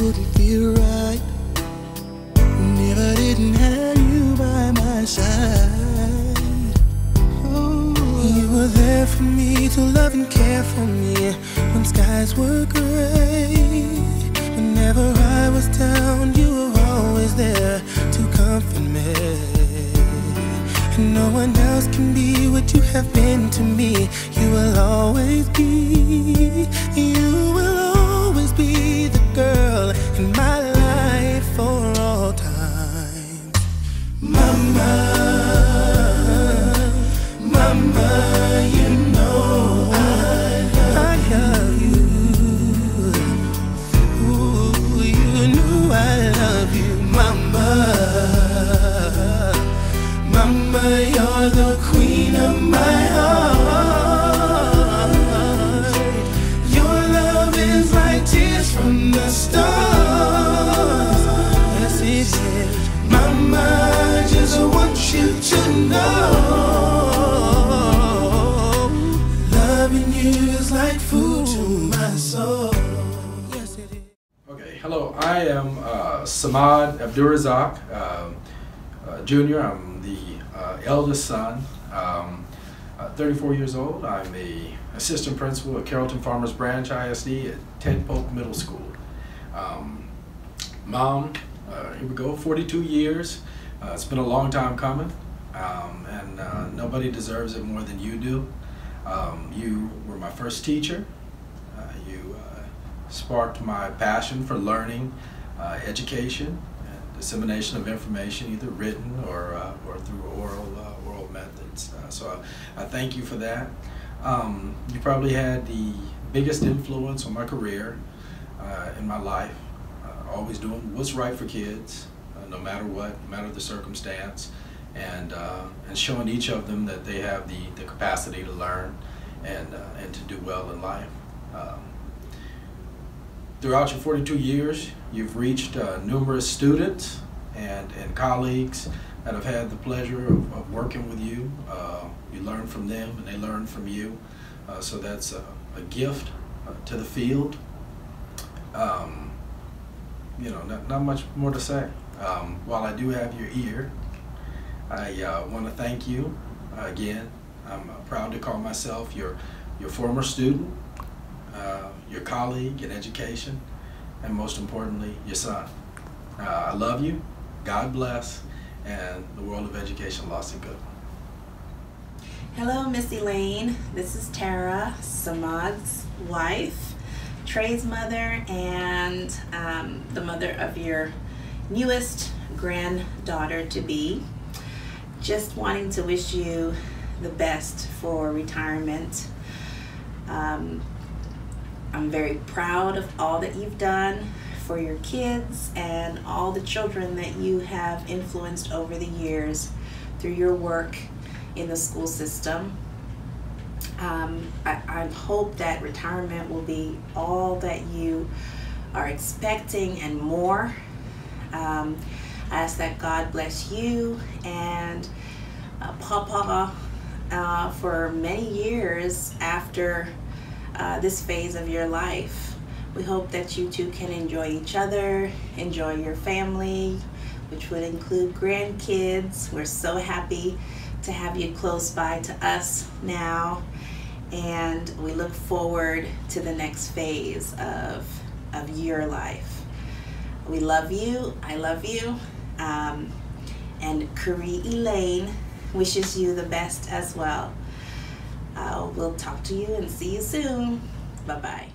wouldn't feel right. Never didn't have you by my side. Oh, you were there for me to love and care for me when skies were gray. Whenever I was down, you were always there to comfort me. No one else can be what you have been to me. You will always be, you will girl in my life for all time. Mama, I am uh, Samad Abdurazak um, uh, Jr. I'm the uh, eldest son. Um, uh, 34 years old. I'm a assistant principal at Carrollton Farmers Branch ISD at Ted Polk Middle School. Um, mom, uh, here we go. 42 years. Uh, it's been a long time coming, um, and uh, nobody deserves it more than you do. Um, you were my first teacher. Uh, you uh, sparked my passion for learning, uh, education, and dissemination of information, either written or, uh, or through oral, uh, oral methods. Uh, so I, I thank you for that. Um, you probably had the biggest influence on my career uh, in my life, uh, always doing what's right for kids, no matter what, no matter the circumstance, and, and showing each of them that they have the, the capacity to learn and, and to do well in life. Um, throughout your 42 years, you've reached uh, numerous students and, and colleagues that have had the pleasure of, of working with you. Uh, you learn from them and they learn from you. Uh, so that's a, a gift uh, to the field. Um, you know, not, not much more to say. Um, while I do have your ear, I uh, want to thank you again. I'm uh, proud to call myself your, your former student, your colleague in education, and most importantly, your son. Uh, I love you. God bless, and the world of education lost it good. Hello, Miss Elaine. This is Tara, Samad's wife, Trey's mother, and um, the mother of your newest granddaughter to be. Just wanting to wish you the best for retirement. Um, I'm very proud of all that you've done for your kids and all the children that you have influenced over the years through your work in the school system. Um, I, I hope that retirement will be all that you are expecting and more. Um, I ask that God bless you and uh, Papa uh, for many years after uh, this phase of your life. We hope that you two can enjoy each other, enjoy your family, which would include grandkids. We're so happy to have you close by to us now, and we look forward to the next phase of, of your life. We love you. I love you. Um, and Curry Elaine wishes you the best as well. Uh, we'll talk to you and see you soon. Bye bye.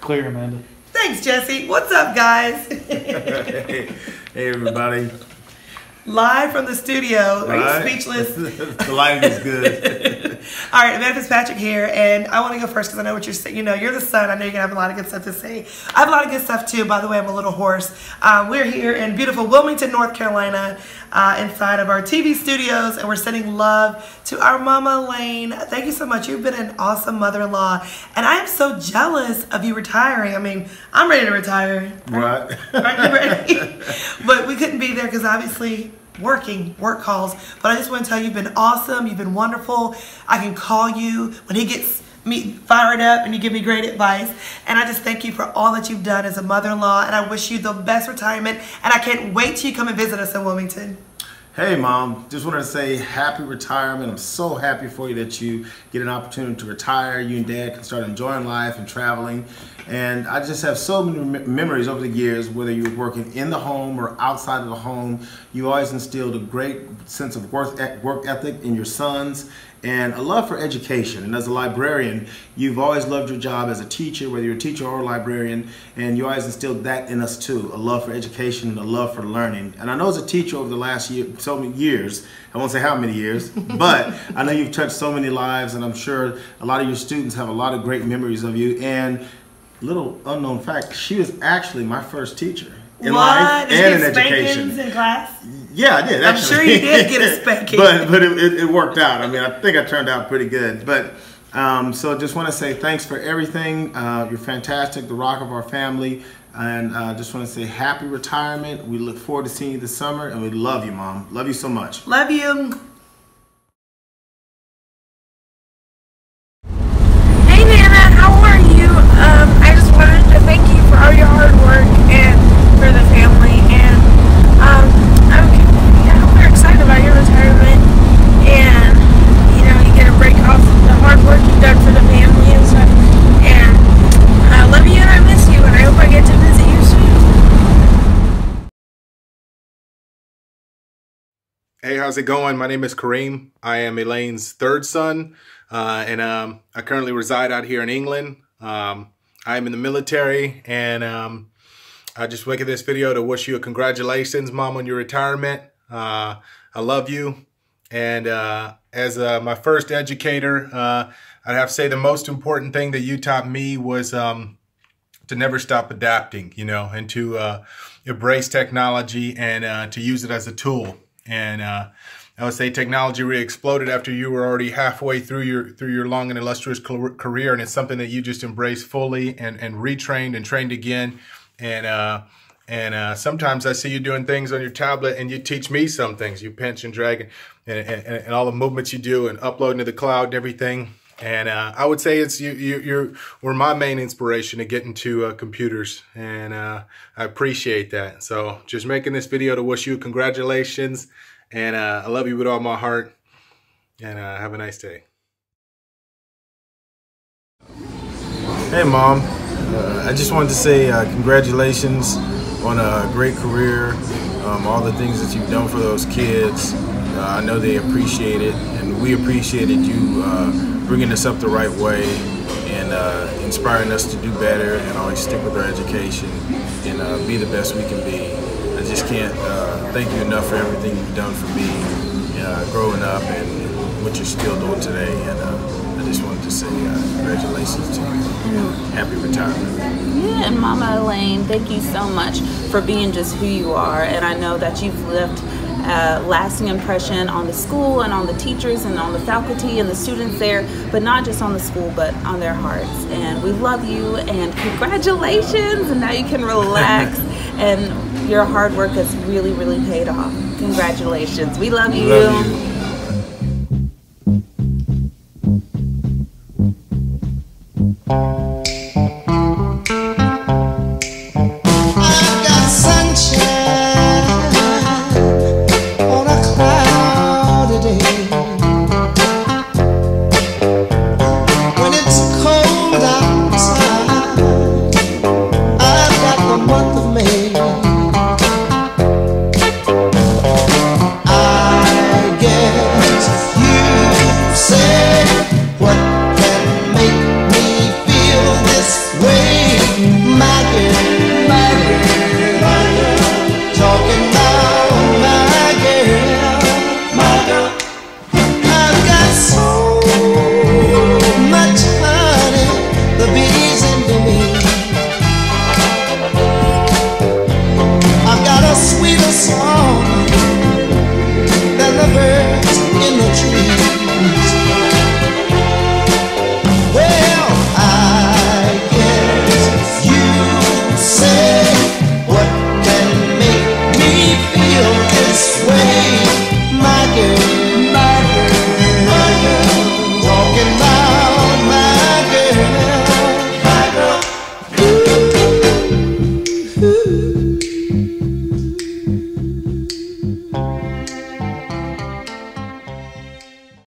Clear, Amanda. Thanks, Jesse. What's up, guys? hey, hey, everybody. Live from the studio. Are Right? you speechless? the lighting is good. All right, Amanda Fitzpatrick here, and I want to go first because I know what you're saying. You know, you're the son. I know you're gonna have a lot of good stuff to say. I have a lot of good stuff too. By the way, I'm a little hoarse. Um, we're here in beautiful Wilmington, North Carolina, uh, inside of our TV studios, and we're sending love to our mama Lane. Thank you so much. You've been an awesome mother-in-law, and I am so jealous of you retiring. I mean, I'm ready to retire. right. You ready? but we couldn't be there because obviously working, work calls. But I just want to tell you, you've been awesome. You've been wonderful. I can call you when he gets me fired up and you give me great advice. And I just thank you for all that you've done as a mother-in-law. And I wish you the best retirement. And I can't wait till you come and visit us in Wilmington. Hey, mom. Just wanted to say happy retirement. I'm so happy for you that you get an opportunity to retire. You and dad can start enjoying life and traveling. And I just have so many mem- memories over the years, whether you were working in the home or outside of the home. You always instilled a great sense of work, work ethic in your sons and a love for education. And as a librarian, you've always loved your job as a teacher, whether you're a teacher or a librarian, and you always instilled that in us too, a love for education and a love for learning. And I know as a teacher over the last year, so many years, I won't say how many years, but I know you've touched so many lives, and I'm sure a lot of your students have a lot of great memories of you. And little unknown fact, she was actually my first teacher in life Did and in education. in class? Yeah, I did. I'm sure you did get a spanking. but but it, it, it worked out. I mean, I think I turned out pretty good. But um, so just want to say thanks for everything. Uh, you're fantastic, the rock of our family, and uh, just want to say happy retirement. We look forward to seeing you this summer, and we love you, mom. Love you so much. Love you. Hey Nana, how are you? Um, I just wanted to thank you for all your hard work and for the family. And um, I'm yeah, we're excited about your retirement. And you know, you get a break off the hard work you've done for the family and stuff. And I love you and I miss you. And I hope I get to visit you soon. Hey, how's it going? My name is Kareem. I am Elaine's third son, uh, and um, I currently reside out here in England. Um, I'm in the military, and um, I just making this video to wish you a congratulations, mom, on your retirement. Uh, I love you, and uh, as uh, my first educator, uh, I'd have to say the most important thing that you taught me was um, to never stop adapting, you know, and to uh, embrace technology and to use it as a tool. And uh, I would say technology really exploded after you were already halfway through your through your long and illustrious career, and it's something that you just embraced fully and and retrained and trained again. And uh, and uh, sometimes I see you doing things on your tablet, and you teach me some things. You pinch and drag, and, and, and all the movements you do, and uploading to the cloud and everything. And uh, I would say it's you, you, you're were my main inspiration to get into uh, computers, and uh, I appreciate that. So just making this video to wish you congratulations, and uh, I love you with all my heart, and uh, have a nice day. Hey, mom. I just wanted to say uh, congratulations on a great career. Um, all the things that you've done for those kids. I know they appreciate it, and we appreciated you bringing us up the right way and uh, inspiring us to do better and always stick with our education and uh, be the best we can be. I just can't uh, thank you enough for everything you've done for me uh, growing up and what you're still doing today. And uh, I just wanted to say uh, congratulations to you. Happy retirement. Yeah, and Mama Elaine, thank you so much for being just who you are. And I know that you've left a lasting impression on the school and on the teachers and on the faculty and the students there, but not just on the school, but on their hearts. And we love you and congratulations. And now you can relax. and your hard work has really, really paid off. Congratulations. We love you. Love you. sweeter song than the bird.